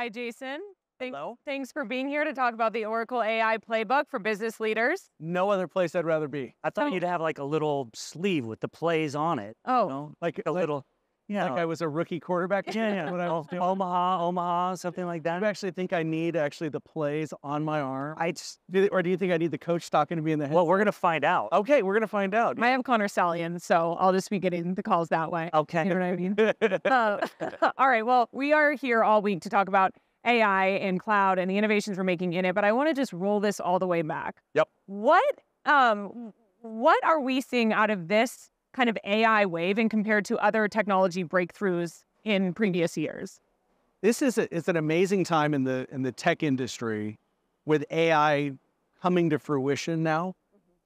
Hi, Jason. Thank- Hello. Thanks for being here to talk about the Oracle AI playbook for business leaders. No other place I'd rather be. I thought So- you'd have like a little sleeve with the plays on it. Oh, You know? Like A like, little, yeah, like I was a rookie quarterback. yeah, yeah. When I was doing. Omaha, Omaha, something like that. I that. actually think I need actually the plays on my arm. I just, Do- or do you think I need the coach talking to me in the head? well, we're gonna find out. okay, we're gonna find out. I have Connor Stalions, so I'll just be getting the calls that way. Okay. You know what I mean? Uh, all right. Well, we are here all week to talk about AI and cloud and the innovations we're making in it, but I want to just roll this all the way back. Yep. What um what are we seeing out of this kind of AI wave and compared to other technology breakthroughs in previous years? this is a, it's an amazing time in the in the tech industry with AI coming to fruition now.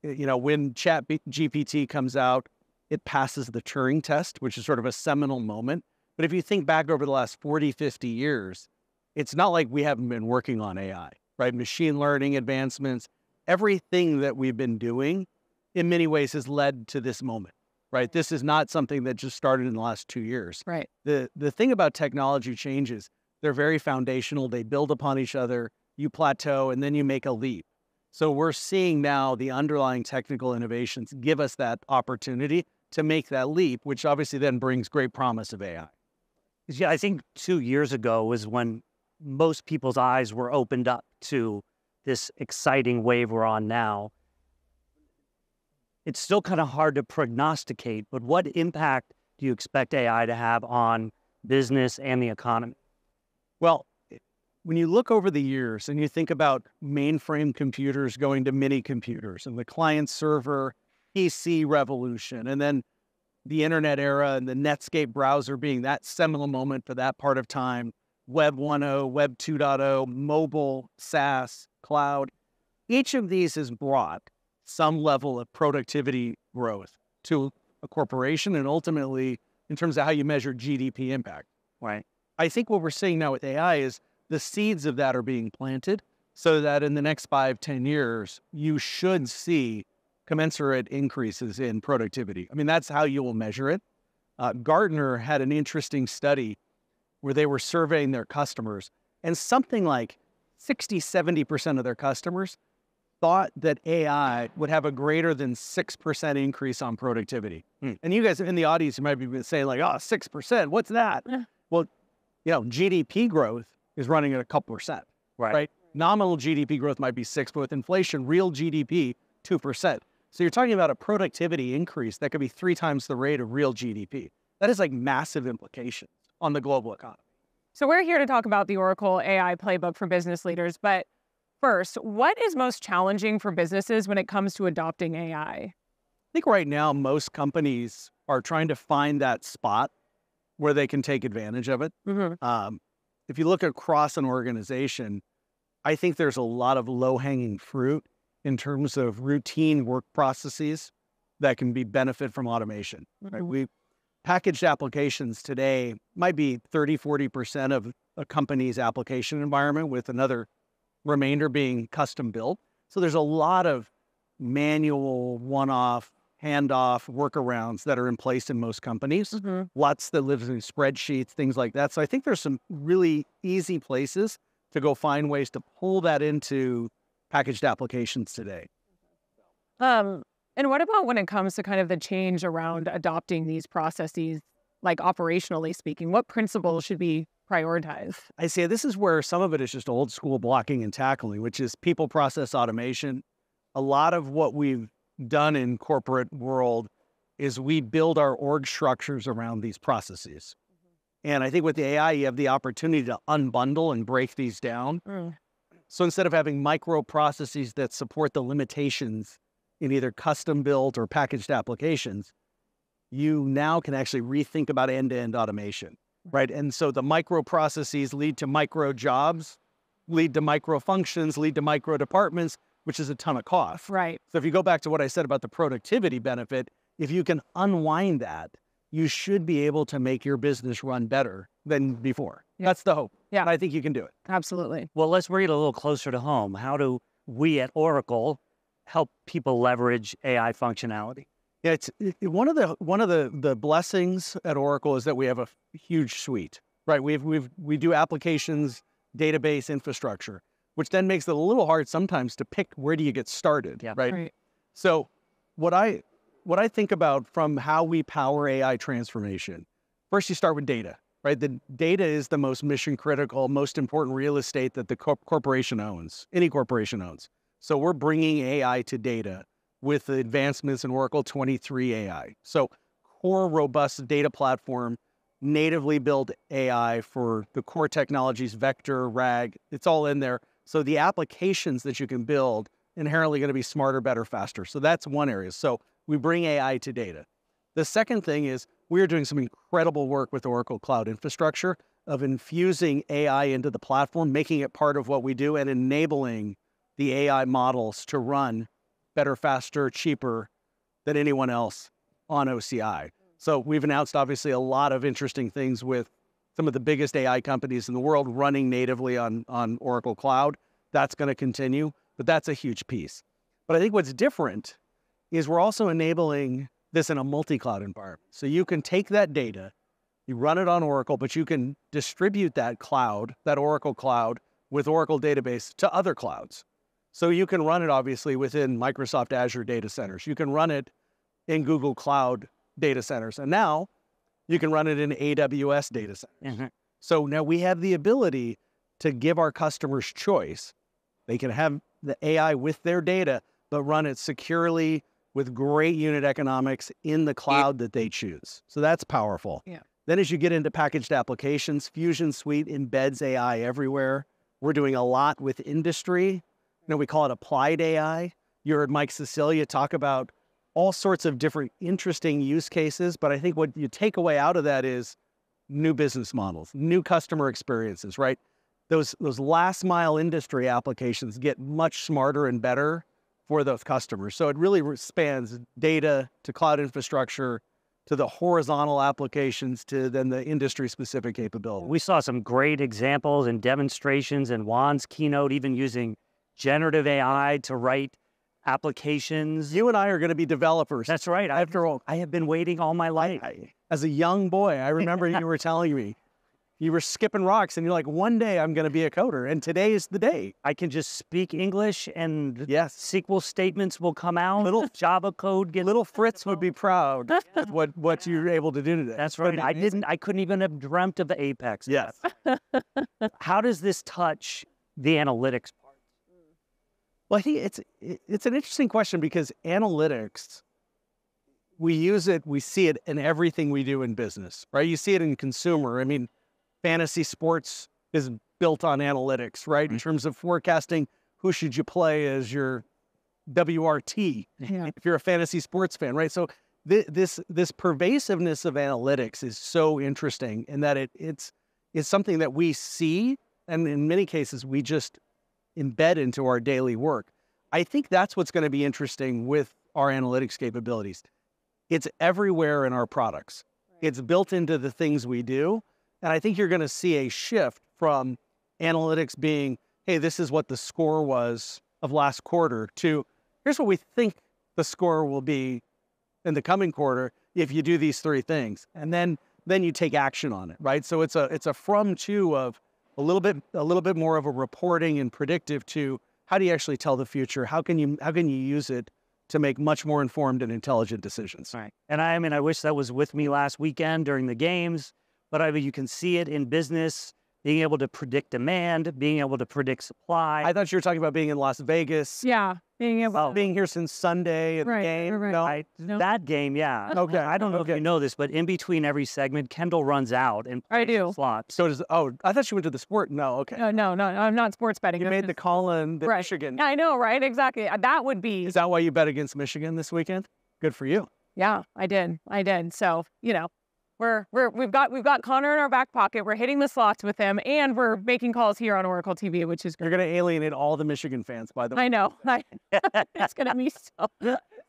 Y- You know, when Chat B- GPT comes out, it passes the Turing test, which is sort of a seminal moment. But if you think back over the last 40, 50 years, it's not like we haven't been working on AI, right? Machine learning advancements, everything that we've been doing in many ways has led to this moment, right? This is not something that just started in the last two years Right. the the thing about technology changes they're very foundational they build upon each other you plateau and then you make a leap so we're seeing now the underlying technical innovations give us that opportunity to make that leap which obviously then brings great promise of AI. Yeah, I think two years ago was when most people's eyes were opened up to this exciting wave we're on now. It's still kind of hard to prognosticate, but what impact do you expect AI to have on business and the economy? well when you look over the years and you think about mainframe computers going to mini computers and the client server pc revolution and then the internet era and the Netscape browser being that seminal moment for that part of time, Web 1.0, Web 2.0, mobile, SaaS, cloud. Each of these has brought some level of productivity growth to a corporation and ultimately in terms of how you measure GDP impact. Right. I think what we're seeing now with AI is the seeds of that are being planted so that in the next five, ten years, you should see commensurate increases in productivity. I mean, that's how you will measure it. Uh, Gartner had an interesting study where they were surveying their customers, and something like 60, 70% of their customers thought that AI would have a greater than 6% increase on productivity. Hmm. And you guys in the audience, you might be saying, like, oh, 6%, what's that? Yeah. Well, you know, GDP growth is running at a couple percent, Right. right? Nominal GDP growth might be six, but with inflation, real GDP, 2%. So you're talking about a productivity increase that could be three times the rate of real GDP. That is like massive implications on the global economy. So we're here to talk about the Oracle AI playbook for business leaders, but first, what is most challenging for businesses when it comes to adopting AI? I think right now most companies are trying to find that spot where they can take advantage of it. Mm-hmm. Um, if you look across an organization, I think there's a lot of low hanging fruit in terms of routine work processes that can be benefit from automation. Right? Mhm. We packaged applications today might be 30, 40% of a company's application environment with another remainder being custom built. So there's a lot of manual, one-off, handoff workarounds that are in place in most companies Mm-hmm. lots that lives in spreadsheets, things like that. So I think there's some really easy places to go find ways to pull that into packaged applications today. Um, and what about when it comes to kind of the change around adopting these processes, like operationally speaking? What principles should be prioritized? I say this is where some of it is just old school blocking and tackling, which is people process automation. A lot of what we've done in corporate world is we build our org structures around these processes. And I think with the AI, you have the opportunity to unbundle and break these down. Mm. So instead of having micro processes that support the limitations in either custom built or packaged applications, you now can actually rethink about end to end automation, right? And so the micro processes lead to micro jobs, lead to micro functions, lead to micro departments, which is a ton of cost. Right. So if you go back to what I said about the productivity benefit, if you can unwind that, you should be able to make your business run better than before. Yeah. That's the hope. Yeah. And I think you can do it. Absolutely. Well, let's bring it a little closer to home. How do we at Oracle help people leverage AI functionality? Yeah, it's it- it- one of the one of the the blessings at Oracle is that we have a huge suite, right? We've we've we do applications database infrastructure, which then makes it a little hard sometimes to pick where do you get started, Yeah. right? Right. So what I what I think about from how we power AI transformation, first you start with data, right? The data is the most mission critical, most important real estate that the corp- corporation owns, any corporation owns. So we're bringing AI to data with the advancements in Oracle 23 AI. So core robust data platform, natively built AI for the core technologies, vector, RAG, it's all in there. So the applications that you can build inherently going to be smarter, better, faster. So that's one area. So we bring AI to data. The second thing is we are doing some incredible work with Oracle Cloud Infrastructure of infusing AI into the platform, making it part of what we do, and enabling the AI models to run better, faster, cheaper than anyone else on OCI. So we've announced obviously a lot of interesting things with some of the biggest AI companies in the world running natively on, on Oracle Cloud. That's going to continue, but that's a huge piece. But I think what's different is we're also enabling this in a multi-cloud environment. So you can take that data, you run it on Oracle, but you can distribute that cloud, that Oracle cloud with Oracle database to other clouds. So you can run it obviously within Microsoft Azure data centers. You can run it in Google Cloud data centers. And now you can run it in AWS data centers. Mhm. So now we have the ability to give our customers choice. They can have the AI with their data, but run it securely with great unit economics in the cloud that they choose. So that's powerful. Yeah. Then as you get into packaged applications, Fusion Suite embeds AI everywhere. We're doing a lot with industry. Know, we call it applied AI. You heard Mike Sicilia talk about all sorts of different interesting use cases, but I think what you take away out of that is new business models, new customer experiences, right? Those those last mile industry applications get much smarter and better for those customers. So it really spans data to cloud infrastructure to the horizontal applications to then the industry specific capability. We saw some great examples and demonstrations in Juan's keynote, even using generative AI to write applications. You and I are going to be developers. That's right. I, After all, I have been waiting all my life. I, as a young boy, I remember you were telling me you were skipping rocks and you're like, one day I'm going to be a coder. And today is the day. I can just speak English and Yes. SQL statements will come out. Little- Java code gets. Little Fritz would be proud with what, what you're able to do today. That's right. I amazing? didn't. I couldn't even have dreamt of the Apex. Yes. How does this touch the analytics part? Well, I think it's it's an interesting question because analytics, we use it, we see it in everything we do in business, right? You see it in consumer. I mean, fantasy sports is built on analytics, right? In mm-hmm. terms of forecasting, who should you play as your WRT Yeah. if you're a fantasy sports fan, right? So thi- this this pervasiveness of analytics is so interesting in that it it's it's something that we see, and in many cases we just embed into our daily work. I think that's what's going to be interesting with our analytics capabilities. It's everywhere in our products. It's built into the things we do, and I think you're going to see a shift from analytics being, "Hey, this is what the score was of last quarter," to here's what we think the score will be in the coming quarter if you do these three things and then then you take action on it right so it's a it's a from to of a little bit a little bit more of a reporting and predictive to how do you actually tell the future? How can you how can you use it to make much more informed and intelligent decisions? Right. And I, I mean, I wish that was with me last weekend during the games, but I mean, you can see it in business, being able to predict demand, being able to predict supply. i thought you were talking about being in las vegas Yeah. Being able Oh. being here since sunday at Right, the game right, right. No? I- No. That game, yeah. okay I don't know if you know this, but in between every segment, Kendall runs out and I do. slots. so does oh i thought she went to the sport no okay No, no, no, I'm not sports betting. you I'm made the call in the Right. michigan Yeah, I know, right? Exactly. Uh, That would be. is that why you bet against michigan this weekend good for you Yeah, I did. I did. So you know, we're we're we've got we've got Connor in our back pocket. We're hitting the slots with him, and we're making calls here on Oracle TV, which is great. You're going to alienate all the Michigan fans, by the way. I know. I, it's gonna be so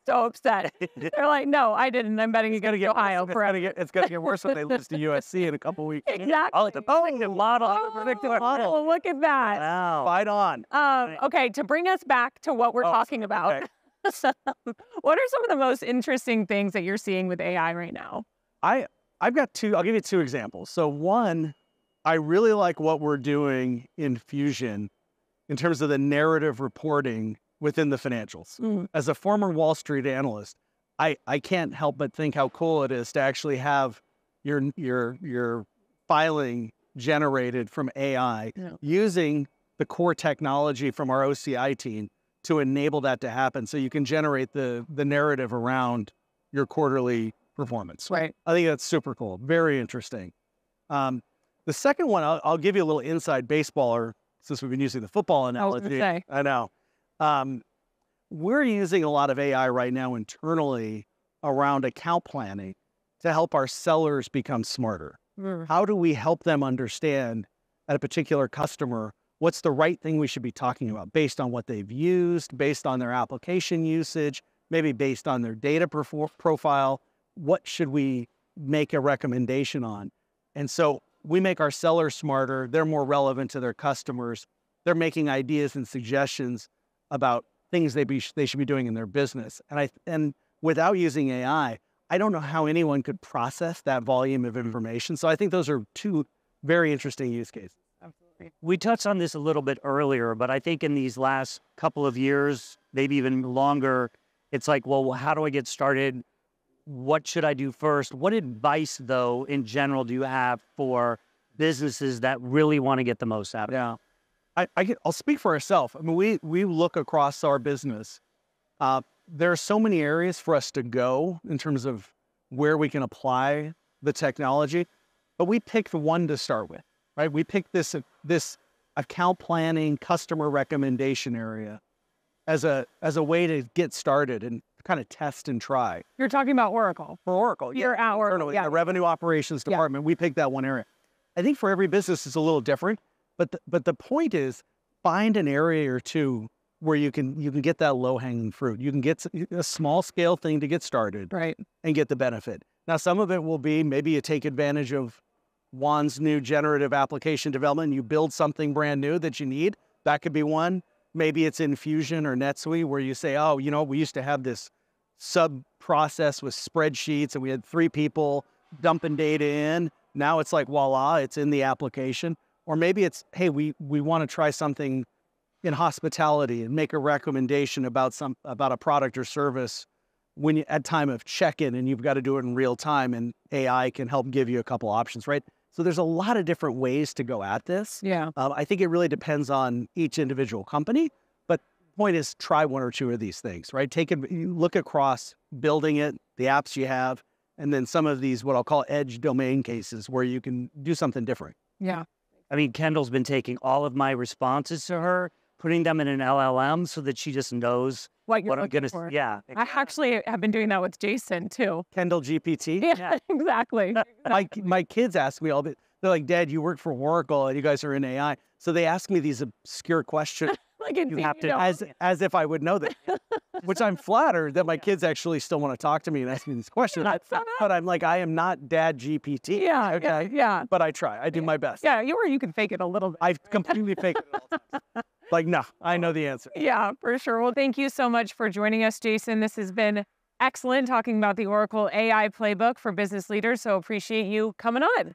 so upset. They're like, no, I didn't. I'm betting against Ohio It's forever. gonna get, it's gonna get worse when they lose to USC in a couple weeks. Exactly. Oh, it's a predictive model. Oh, predictive model. oh, look at that. Wow. Fight on. Um, okay, to bring us back to what we're Oh, talking about, what are some of the most interesting things that you're seeing with AI right now? I I've got two. I'll give you two examples. So one, I really like what we're doing in Fusion in terms of the narrative reporting within the financials. Mhm. As a former Wall Street analyst, I, I can't help but think how cool it is to actually have your your your filing generated from AI Yeah. using the core technology from our OCI team to enable that to happen so you can generate the the narrative around your quarterly performance. Right. I think that's super cool. Very interesting. Um, the second one, I'll, I'll give you a little inside baseballer since we've been using the football I analogy. say. I know. Um, we're using a lot of AI right now internally around account planning to help our sellers become smarter. Mm. How do we help them understand at a particular customer what's the right thing we should be talking about based on what they've used, based on their application usage, maybe based on their data perfor- profile? What should we make a recommendation on? And so we make our sellers smarter. They're more relevant to their customers. They're making ideas and suggestions about things they be they should be doing in their business. And I and without using AI, I don't know how anyone could process that volume of information. So I think those are two very interesting use cases. Absolutely. We touched on this a little bit earlier, but I think in these last couple of years, maybe even longer, it's like, well, how do I get started? What should I do first? What advice, though, in general, do you have for businesses that really want to get the most out of it? Yeah. I, I get, I'll speak for ourselves. I mean, we we look across our business. Uh, there are so many areas for us to go in terms of where we can apply the technology, but we picked one to start with, right? We picked this this account planning, customer recommendation area as a as a way to get started and kind of test and try You're talking about Oracle. for Oracle. Your hour. internally, Yeah. the revenue operations Yeah. department, we picked that one area. I think for every business it's a little different, but the, but the point is find an area or two where you can you can get that low hanging fruit. You can get a small scale thing to get started Right. and get the benefit. Now some of it will be maybe you take advantage of Juan's new generative application development and you build something brand new that you need. That could be one. Maybe it's in Fusion or NetSuite where you say, oh, you know, we used to have this sub process with spreadsheets and we had three people dumping data in. Now it's like voila, it's in the application. Or maybe it's, hey, we we want to try something in hospitality and make a recommendation about some about a product or service when you at time of check-in and you've got to do it in real time and AI can help give you a couple options, right? So there's a lot of different ways to go at this. Yeah. Um, I think it really depends on each individual company, point is try one or two of these things, right? Take it, look across building it, the apps you have, and then some of these what I'll call edge domain cases where you can do something different. Yeah. I mean, Kendall's been taking all of my responses to her, putting them in an LLM so that she just knows What you're what I'm looking going for. to. Yeah. I actually have been doing that with Jason too. Kendall GPT. Yeah, exactly. my my kids ask me all the they're like, Dad, you work for Oracle and you guys are in AI. So they ask me these obscure questions like You have to- as as if I would know that. Which I'm flattered that my kids actually still want to talk to me and ask me these questions. That's so But I'm like, I am not Dad GPT. yeah, Okay. yeah, yeah, But I try. I do my best. yeah. You or you can fake it a little bit. I completely fake it all the. Like, no, I know the answer. Yeah, for sure. Well, thank you so much for joining us, Jason. This has been excellent talking about the Oracle AI playbook for business leaders. So appreciate you coming on.